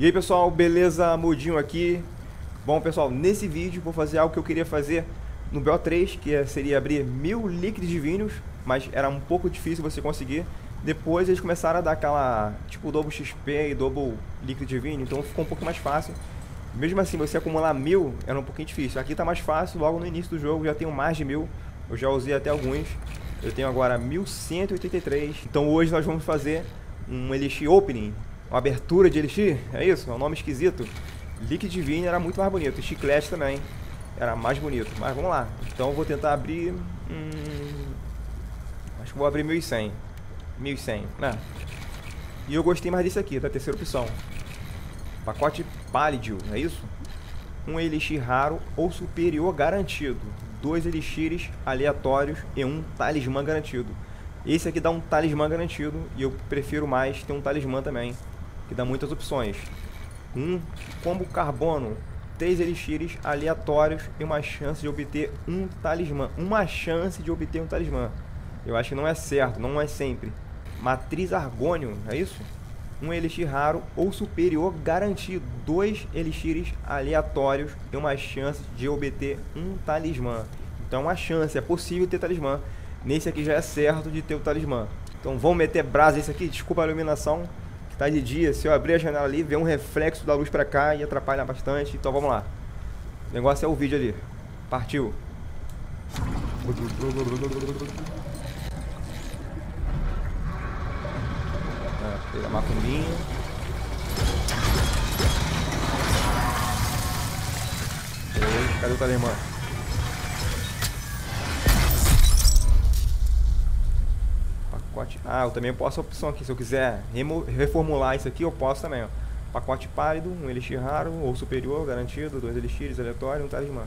E aí pessoal, beleza? Mudinho aqui. Bom pessoal, nesse vídeo vou fazer algo que eu queria fazer no BO3, que é, seria abrir mil líquidos divinos, mas era um pouco difícil você conseguir. Depois eles começaram a dar aquela, tipo, double XP e double líquido divino, então ficou um pouco mais fácil. Mesmo assim, você acumular mil era um pouquinho difícil. Aqui tá mais fácil, logo no início do jogo já tenho mais de mil. Eu já usei até alguns. Eu tenho agora 1183. Então hoje nós vamos fazer um Elixir Opening, uma abertura de Elixir, é isso? É um nome esquisito. Liquid Divine era muito mais bonito, e Chiclete também era mais bonito. Mas vamos lá, então vou tentar abrir... Hum, acho que vou abrir 1100. 1100, né? E eu gostei mais desse aqui, da terceira opção. Pacote Pálidio, é isso? Um Elixir raro ou superior garantido. Dois Elixires aleatórios e um Talismã garantido. Esse aqui dá um Talismã garantido e eu prefiro mais ter um Talismã também, que dá muitas opções. Um combo carbono, três elixires aleatórios e uma chance de obter um talismã. Uma chance de obter um talismã. Eu acho que não é certo, não é sempre. Matriz argônio, é isso? Um elixir raro ou superior garantido. Dois elixires aleatórios e uma chance de obter um talismã. Então uma chance, é possível ter talismã. Nesse aqui já é certo de ter o talismã. Então vamos meter brasa nesse aqui, desculpa a iluminação. Tá de dia, se eu abrir a janela ali, vê um reflexo da luz pra cá e atrapalha bastante. Então vamos lá. O negócio é o vídeo ali. Partiu. É, fez a macumbinha. Cadê o talemã? Pacote. Ah, eu também posso a opção aqui. Se eu quiser reformular isso aqui, eu posso também. Ó. Pacote pálido, um elixir raro ou superior, garantido, dois elixires aleatórios, um talismã.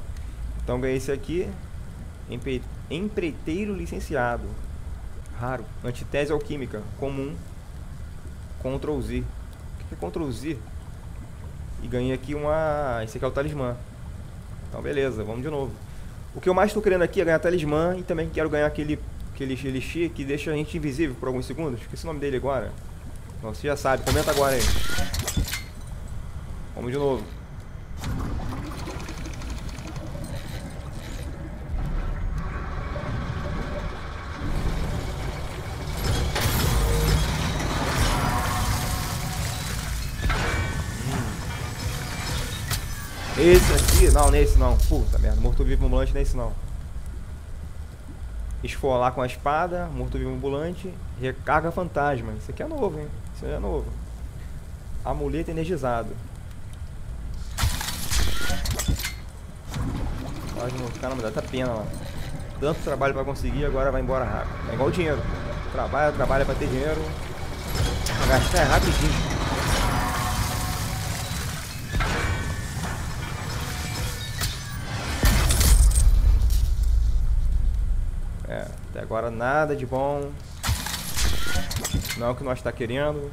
Então ganhei esse aqui. Empreiteiro licenciado. Raro. Antitese alquímica. Comum. Ctrl Z. O que é Ctrl Z? E ganhei aqui uma. Esse aqui é o talismã. Então beleza, vamos de novo. O que eu mais estou querendo aqui é ganhar talismã e também quero ganhar aquele aquele elixir que deixa a gente invisível por alguns segundos. Esqueci o nome dele agora. você já sabe, comenta agora aí. Vamos de novo. Hum. Esse aqui, não, nesse não. Puta merda, morto-vivo ambulante nesse não esfolar com a espada, morto-vivo ambulante, recarga fantasma. Isso aqui é novo, hein? Isso é novo. Amuleto energizado. Caramba, dá até pena lá. Tanto trabalho para conseguir, agora vai embora rápido. É igual o dinheiro. Trabalha, trabalha para ter dinheiro. Pra gastar é rapidinho. Agora nada de bom. Não é o que nós está querendo.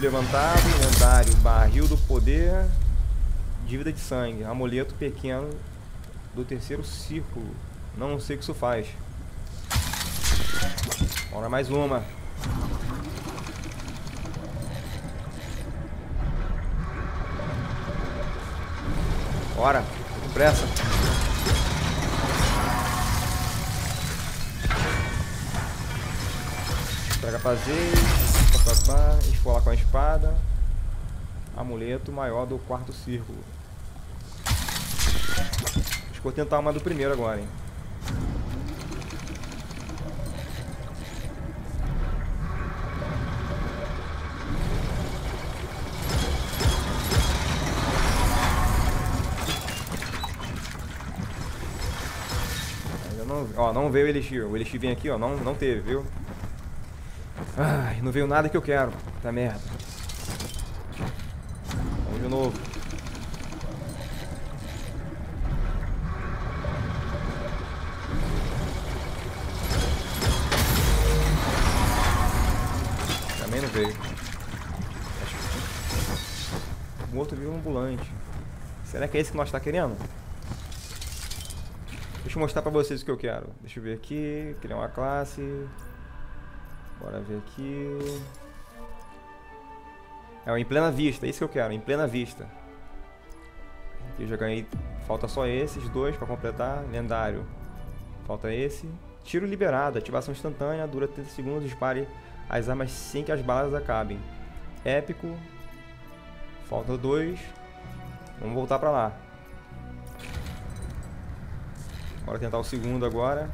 Levantado, lendário, barril do poder, dívida de sangue, amuleto pequeno do terceiro círculo. Não sei o que isso faz. Bora mais uma. Bora, com pressa. Pega fazer, papapá, esfolar com a espada. Amuleto maior do quarto círculo. Acho que vou tentar uma do primeiro agora, hein. não, ó, não veio o Elixir. O Elixir vem aqui, ó, não, não teve, viu? Ai, não veio nada que eu quero. Tá merda. Vamos de novo. Também não veio. Morto-vivo ambulante. Será que é esse que nós está querendo? Deixa eu mostrar pra vocês o que eu quero. Deixa eu ver aqui. Criar uma classe. Bora ver aqui. É, em plena vista. É isso que eu quero. Em plena vista. Aqui eu já ganhei. Falta só esses dois pra completar. Lendário. Falta esse. Tiro liberado. Ativação instantânea. Dura 30 segundos. Dispare as armas sem que as balas acabem. Épico. Falta dois. Vamos voltar pra lá. Bora tentar o segundo agora.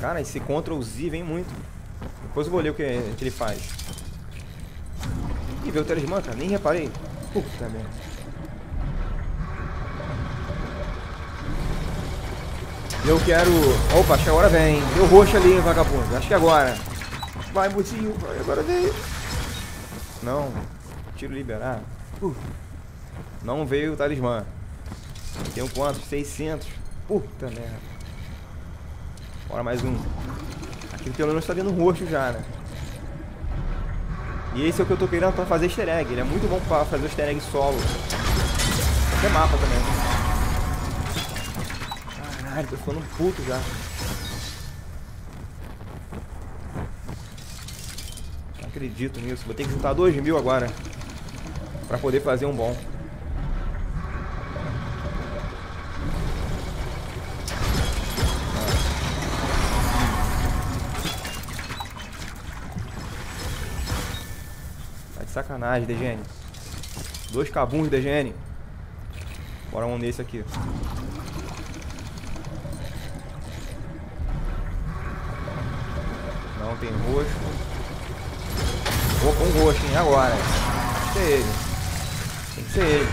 Cara, esse Ctrl Z vem muito. Depois eu vou ler o que, que ele faz. Ih, veio o talismã, cara. Nem reparei. Puta merda. Eu quero... Opa, acho que agora vem. Deu roxo ali, vagabundo. Acho que agora. Vai, mocinho. Vai, agora vem. Não. Tiro liberado. Uh. Não veio o talismã. Tenho quantos? 600. Puta merda. Bora mais um. Aqui pelo menos tá vendo roxo já, né? E esse é o que eu tô querendo pra fazer easter egg. Ele é muito bom pra fazer o easter egg solo. Até mapa também. Caralho, tô ficando puto já. Não acredito nisso. Vou ter que juntar 2 mil agora. Pra poder fazer um bom. Tá de sacanagem, DGN. Dois cabuns, DGN. Bora um nesse aqui. Tem roxo. Vou com roxo, hein? Agora. Tem que ser ele. Tem que ser ele.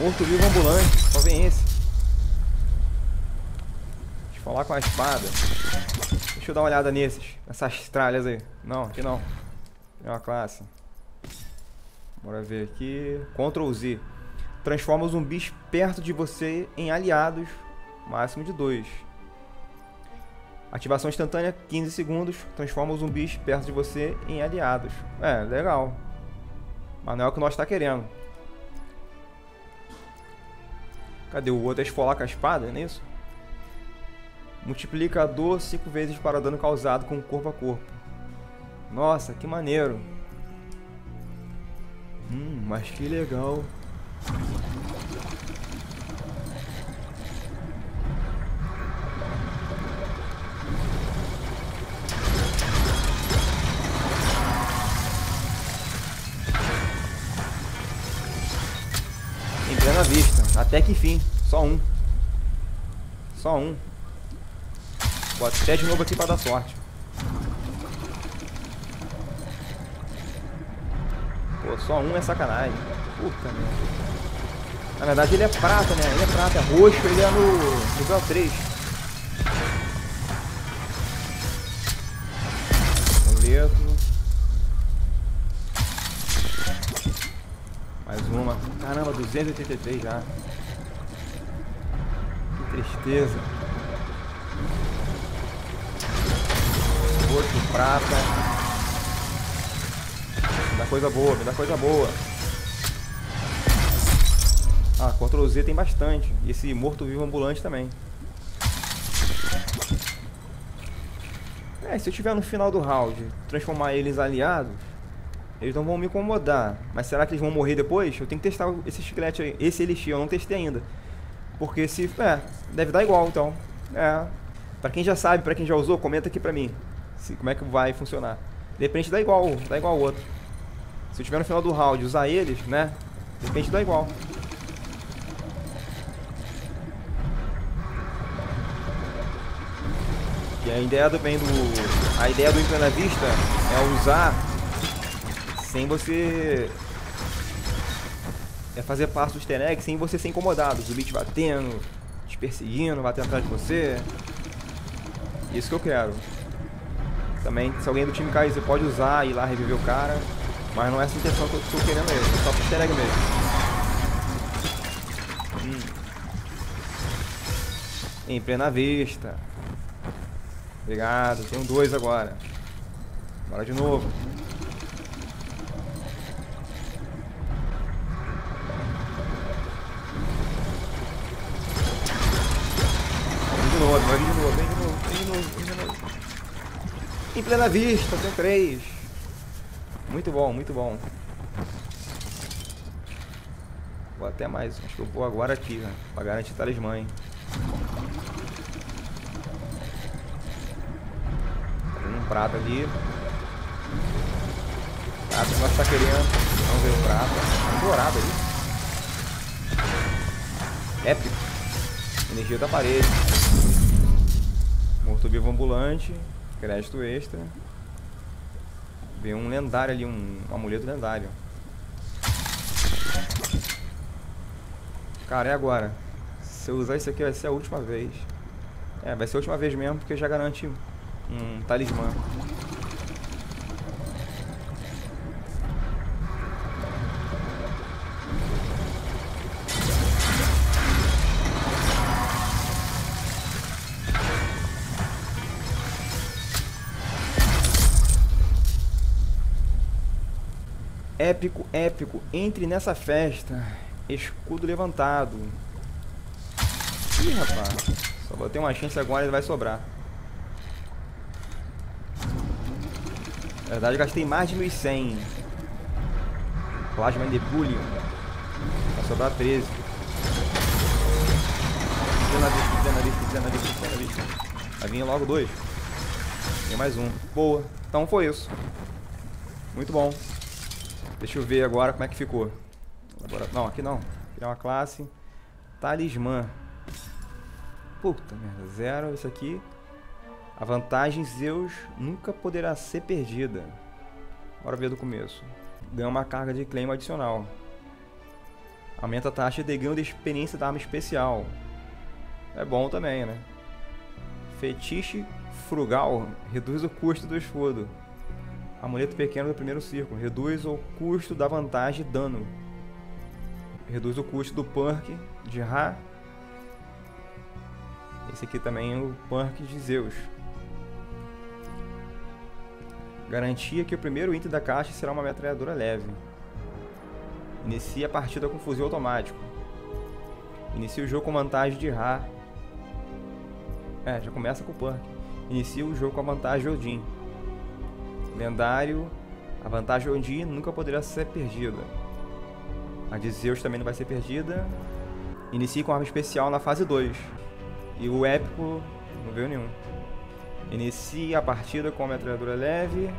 Morto vivo ambulante. Só vem esse. Deixa eu falar com a espada. Deixa eu dar uma olhada nesses. Nessas tralhas aí. Não, aqui não. É uma classe. Bora ver aqui. Ctrl Z. Transforma os zumbis perto de você em aliados. Máximo de dois. Ativação instantânea, 15 segundos, transforma os zumbis perto de você em aliados. É, legal. Mas não é o que nós está querendo. Cadê o outro? É esfolar com a espada, não é isso? Multiplicador 5 vezes para dano causado com corpo a corpo. Nossa, que maneiro. Hum, mas que legal. Até que fim. Só um. Só um. Vou até de novo aqui pra dar sorte. Pô, só um é sacanagem. Puta merda. Na verdade ele é prata, né? Ele é prata, é roxo, ele é no nível 3. Amuleto. Mais uma. Caramba, 283 já. Tristeza. Roxo, prata. Me dá coisa boa, me dá coisa boa. Ah, Ctrl Z tem bastante. E esse morto-vivo ambulante também. É, se eu tiver no final do round, transformar eles aliados, eles não vão me incomodar. Mas será que eles vão morrer depois? Eu tenho que testar esse esqueleto aí. Esse elixir eu não testei ainda. Porque se... É, deve dar igual então. É. Pra quem já sabe, pra quem já usou, comenta aqui pra mim. Se, como é que vai funcionar. De repente dá igual, dá igual outro. Se eu tiver no final do round usar eles, né? De repente dá igual. E a ideia do bem do. A ideia do Implana Vista é usar sem você é fazer parte do easter egg sem você ser incomodado. Zumbi te batendo, te perseguindo, batendo atrás de você. Isso que eu quero. Também, se alguém do time cair, você pode usar e ir lá reviver o cara. Mas não é essa intenção que eu tô querendo aí, é só pro easter egg mesmo. Hum. Em plena vista. Obrigado, tenho dois agora. Bora de novo. Vem de novo, vem de novo, vem de novo, vem de novo, vem Em plena vista, tem três. Muito bom, muito bom. Vou até mais. Acho que eu vou agora aqui, né? Pra garantir talismã, hein? Um prata ali. Prata que nós tá querendo. Não veio prata. Um dourado ali. Épico. Energia da parede. Morto vivo ambulante. Crédito extra. Veio um lendário ali, um, um amuleto lendário. Cara, é agora. Se eu usar isso aqui vai ser a última vez. É, vai ser a última vez mesmo, porque já garante um talismã. Épico, épico. Entre nessa festa. Escudo levantado. Ih, rapaz. Só botei uma chance agora e vai sobrar. Na verdade, gastei mais de 1100. Plasma Nebullium. Vai sobrar 13. na vista, na vista, na vista, na vista. Vai vir logo dois. Tem mais um. Boa. Então foi isso. Muito bom. Deixa eu ver agora como é que ficou. Agora, não, aqui não. Criar uma classe. Talismã. Puta merda. Zero. Isso aqui. A vantagem Zeus nunca poderá ser perdida. Bora ver do começo. Ganha uma carga de claim adicional. Aumenta a taxa de ganho de experiência da arma especial. É bom também, né? Fetiche frugal reduz o custo do escudo. Amuleto pequeno do primeiro círculo. Reduz o custo da vantagem dano. Reduz o custo do perk de Ra. Esse aqui também é o perk de Zeus. Garantia que o primeiro item da caixa será uma metralhadora leve. Inicia a partida com fuzil automático. Inicia o jogo com vantagem de Ra. É, já começa com o perk. Inicia o jogo com a vantagem de Odin. Lendário, a vantagem Odin nunca poderá ser perdida. A de Zeus também não vai ser perdida. Inicie com arma especial na fase 2. E o épico não veio nenhum. Inicie a partida com a metralhadora leve.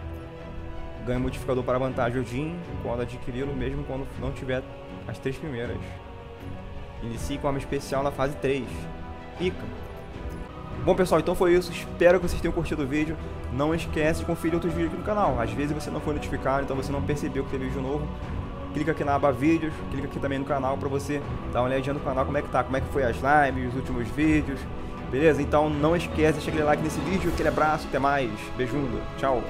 Ganha modificador para vantagem Odin quando adquiri-lo, mesmo quando não tiver as três primeiras. Inicie com arma especial na fase 3. Pica. Bom pessoal, então foi isso. Espero que vocês tenham curtido o vídeo. Não esquece de conferir outros vídeos aqui no canal. Às vezes você não foi notificado, então você não percebeu que teve vídeo novo. Clica aqui na aba vídeos, clica aqui também no canal para você dar uma olhadinha no canal como é que tá, como é que foi as lives, os últimos vídeos. Beleza? Então não esquece de deixar aquele like nesse vídeo. Aquele abraço, até mais. Beijundo. Tchau.